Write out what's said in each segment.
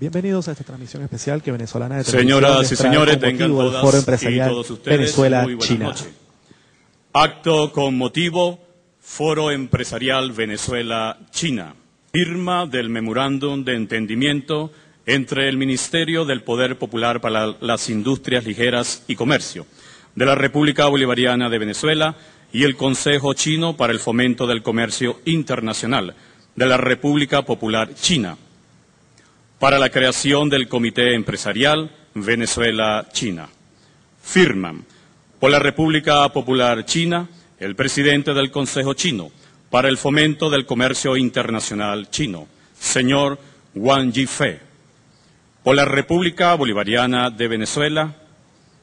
Bienvenidos a esta transmisión especial que Venezolana de Señoras y señores, tengan todas Foro y Empresarial todos ustedes Venezuela muy buenas China. noches. Acto con motivo Foro Empresarial Venezuela China. Firma del memorándum de entendimiento entre el Ministerio del Poder Popular para las Industrias Ligeras y Comercio de la República Bolivariana de Venezuela y el Consejo Chino para el Fomento del Comercio Internacional de la República Popular China para la creación del Comité Empresarial Venezuela-China. Firman por la República Popular China el presidente del Consejo Chino para el fomento del comercio internacional chino, señor Wang Yifei. Por la República Bolivariana de Venezuela,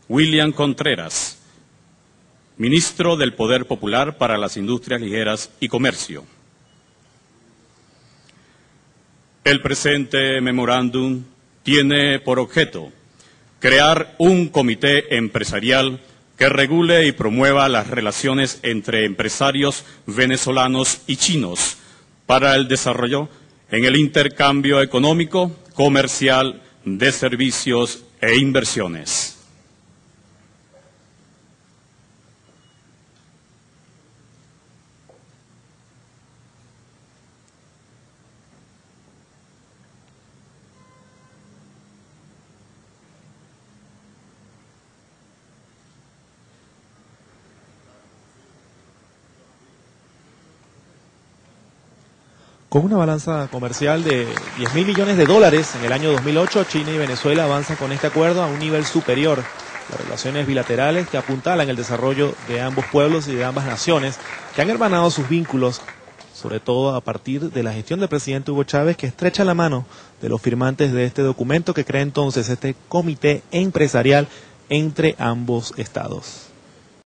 William Contreras, ministro del Poder Popular para las Industrias Ligeras y Comercio. El presente memorándum tiene por objeto crear un comité empresarial que regule y promueva las relaciones entre empresarios venezolanos y chinos para el desarrollo en el intercambio económico, comercial, de servicios e inversiones. Con una balanza comercial de 10 mil millones de dólares en el año 2008, China y Venezuela avanzan con este acuerdo a un nivel superior. Las relaciones bilaterales que apuntalan el desarrollo de ambos pueblos y de ambas naciones, que han hermanado sus vínculos, sobre todo a partir de la gestión del presidente Hugo Chávez, que estrecha la mano de los firmantes de este documento que crea entonces este comité empresarial entre ambos estados.